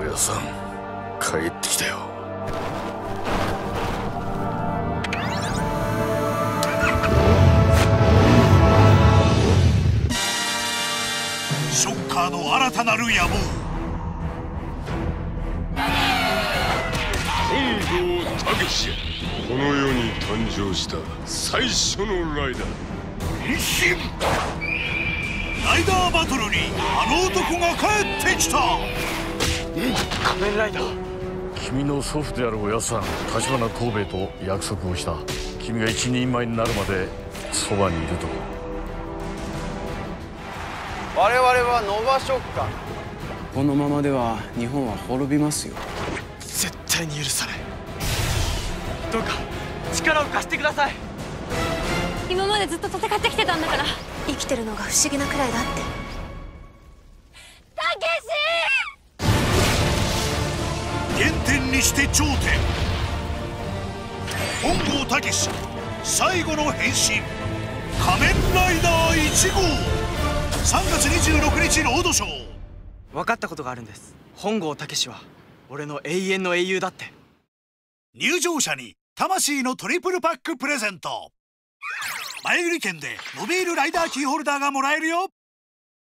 親さん帰ってきたよ。ショッカーの新たなる野望。本郷武史この世に誕生した最初のライダー。変身ライダーバトルにあの男が帰ってきた。仮面ライダー。君の祖父であるおやさん立花藤兵衛と約束をした。君が一人前になるまでそばにいると。我々はノバショッカーこのままでは日本は滅びますよ。絶対に許さない。どうか力を貸してください。今までずっと戦ってきてたんだから生きてるのが不思議なくらいだって。たけし原点にして頂点。本郷武史最後の変身。仮面ライダー1号。3月26日ロードショー。分かったことがあるんです。本郷武史は俺の永遠の英雄だって。入場者に魂のトリプルパックプレゼント前売り券でモビールライダーキーホルダーがもらえるよ。